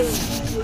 It's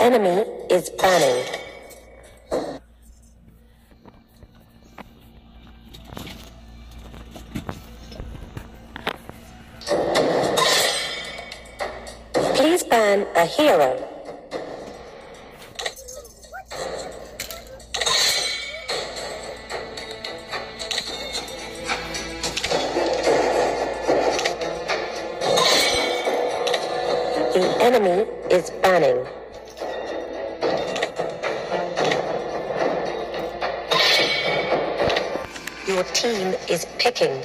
enemy is banning. Please ban a hero. Your team is picking.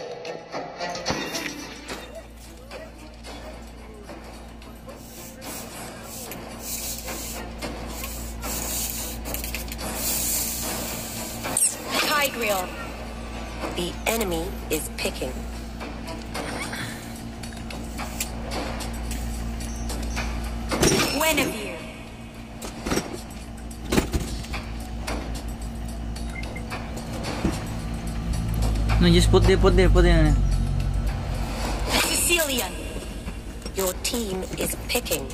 Tigreal. The enemy is picking. No, just put there, put there, put there. Cecilion. Your team is picking.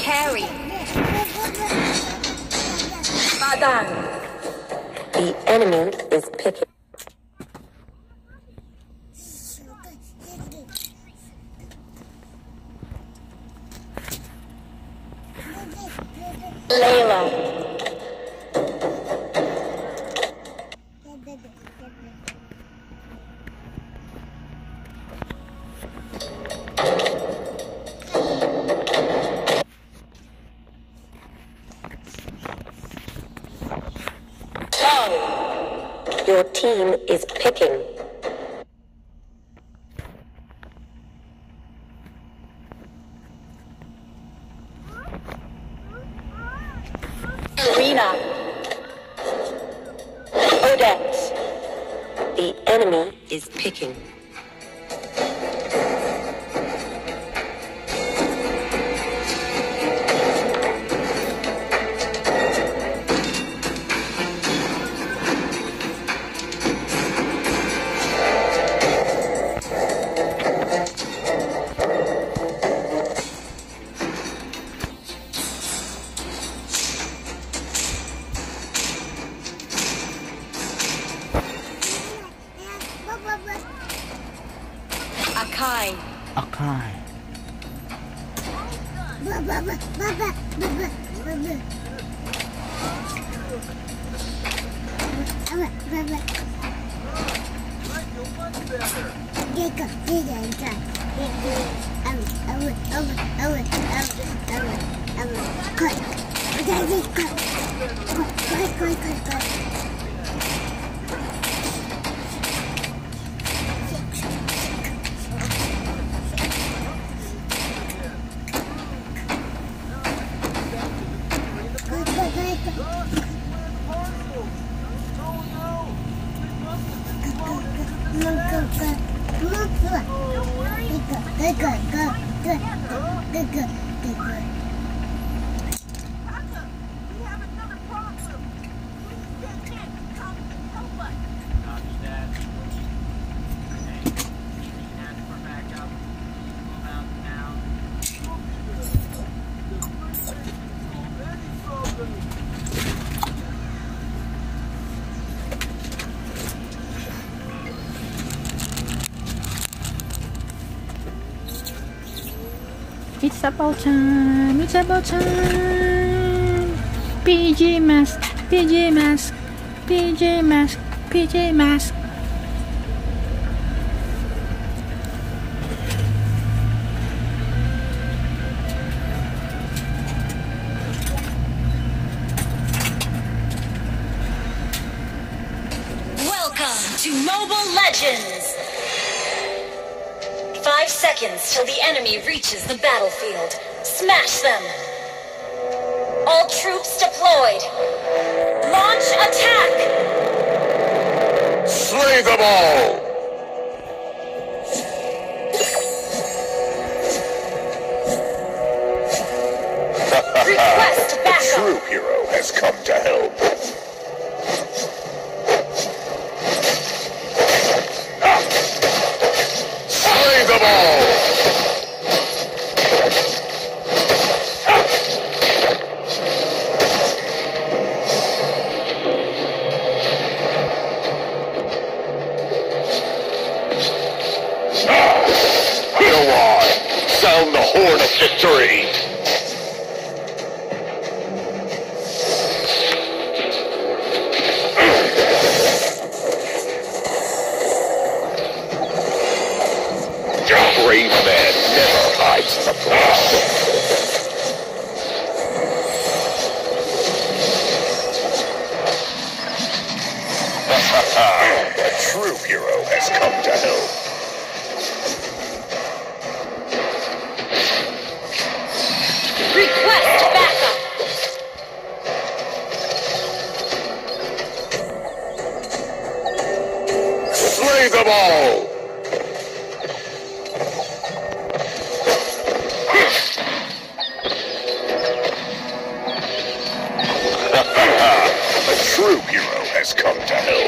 Karrie. Badang. The enemy is picking. Layla. Team is picking. Arena. Odette. The enemy is picking. こいこいこいこいこいこいこい It's about time. It's about time. PJ Mask. PJ Mask. PJ Mask. PJ Mask. Welcome to Mobile Legends! Five seconds till the enemy reaches the battlefield. Smash them! All troops deployed! Launch attack! Slay them all! Request A backup! true hero has come to help. The horn of victory! Slay them all! A true hero has come to help.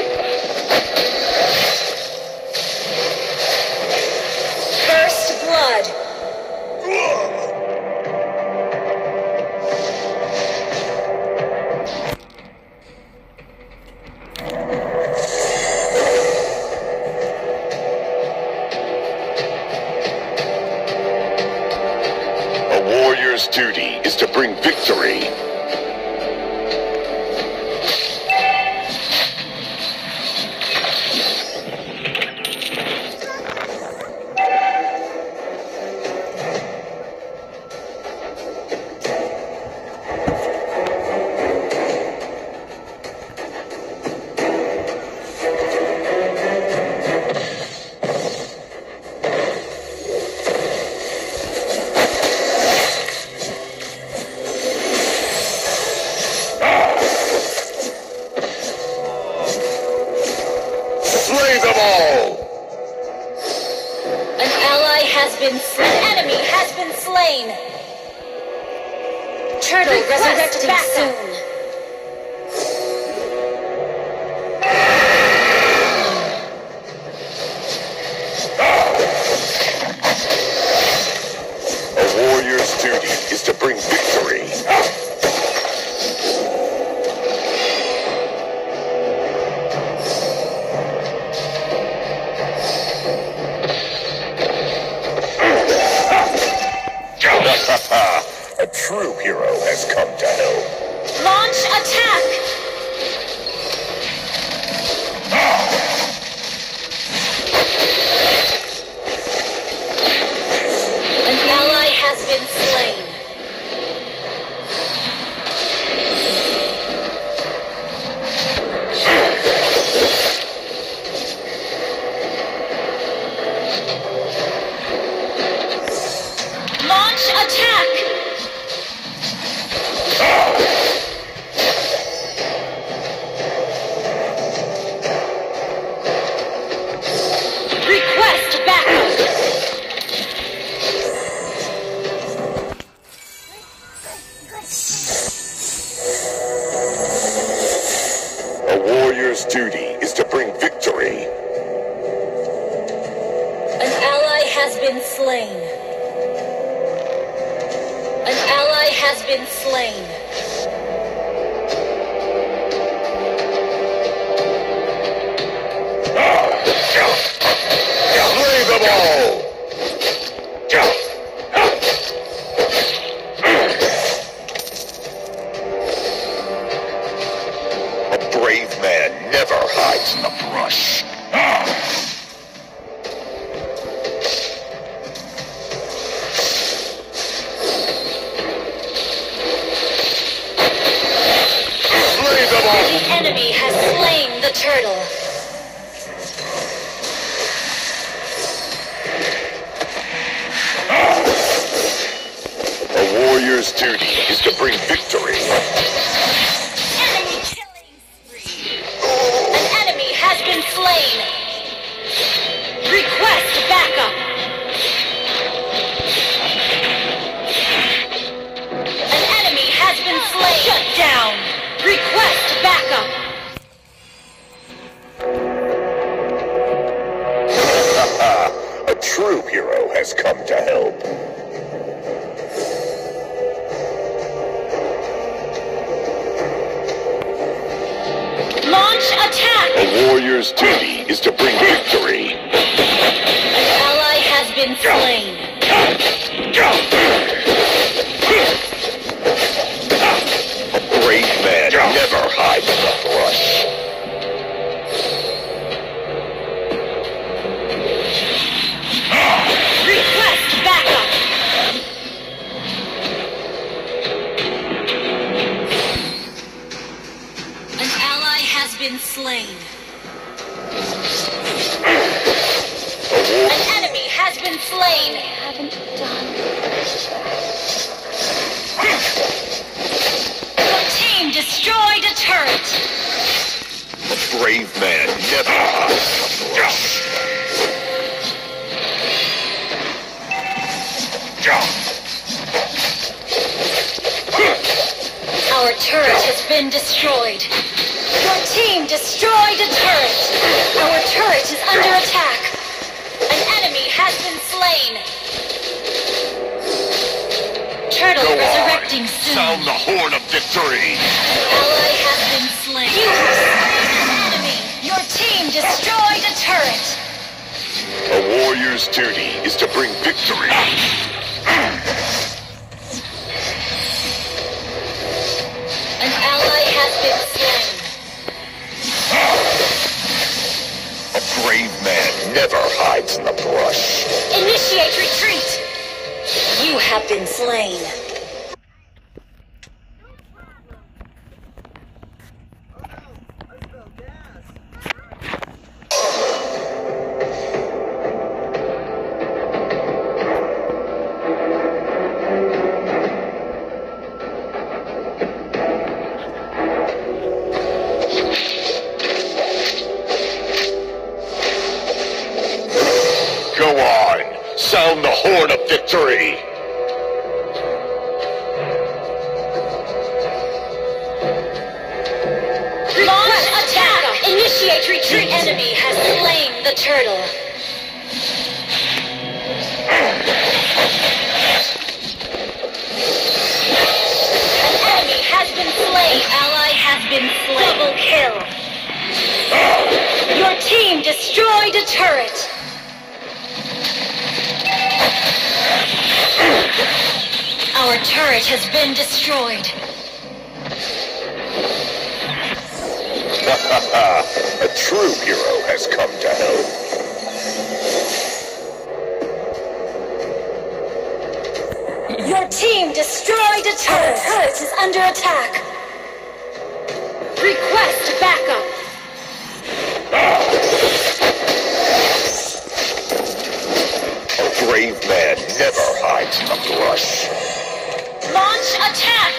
Destroyed. Your team destroyed a turret. Our turret is under attack. An enemy has been slain. Turtle Go resurrecting on. soon. Sound the horn of victory. Ally has been slain. You have slain an enemy. Your team destroyed a turret. A warrior's duty is to bring victory. Been slain. A brave man never hides in the brush. Initiate retreat. You have been slain. Destroyed a turret. Our turret has been destroyed. A true hero has come to help. Your team destroyed a turret. Our turret is under attack. Request backup. A brave man never hides in the brush. Launch attack.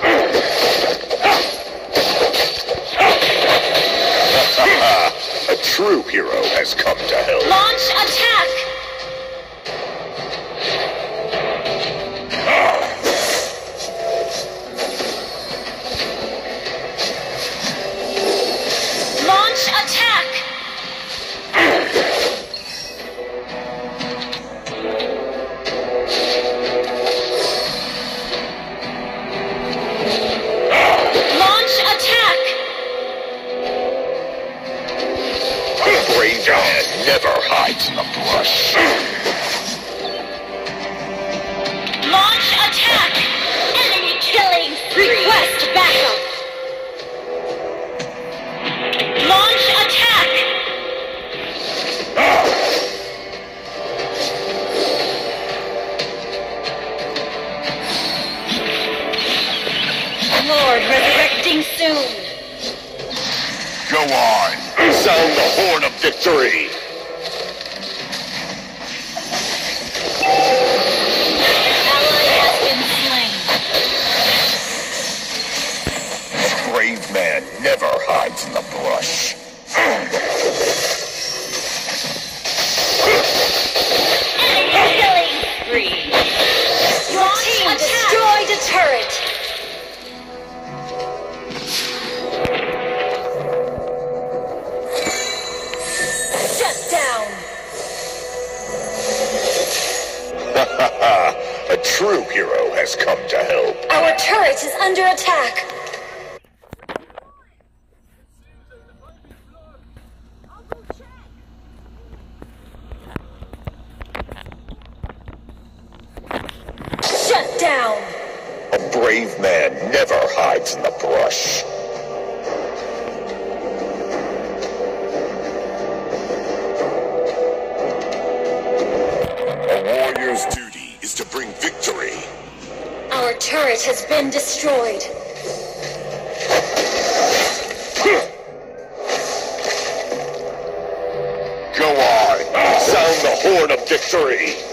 A true hero has come to help. Launch attack. victory! under attack. victory!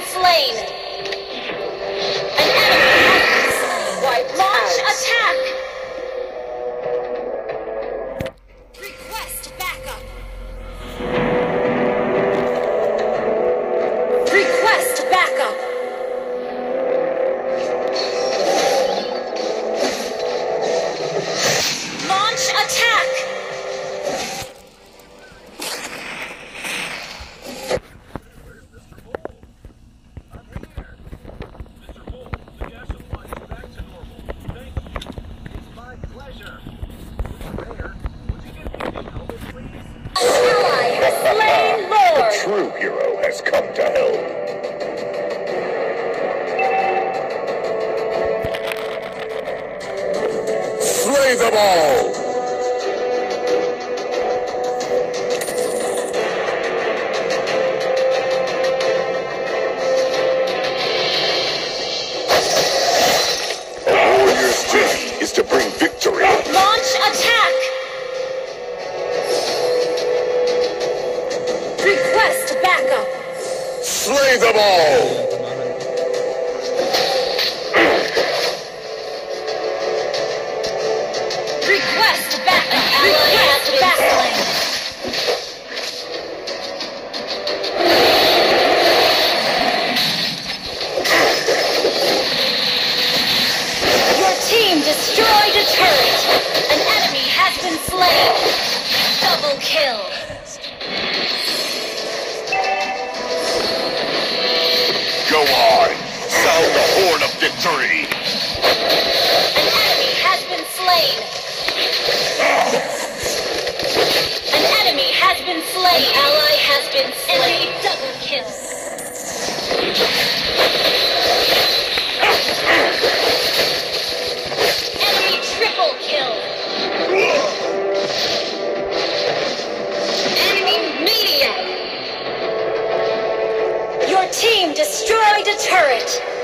inflamed. the ball. destroyed a turret!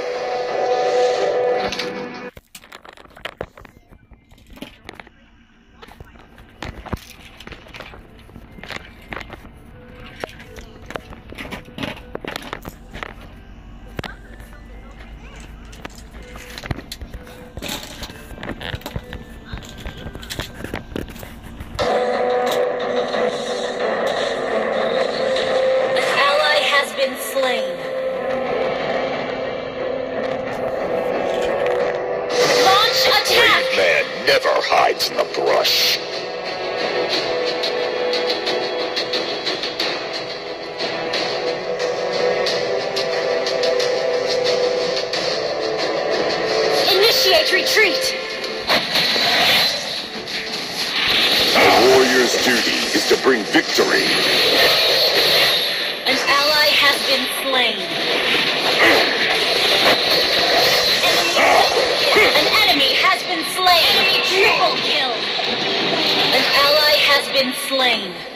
Initiate retreat! A warrior's duty is to bring victory. An ally has been slain. An enemy has been slain. Triple kill. An ally has been slain.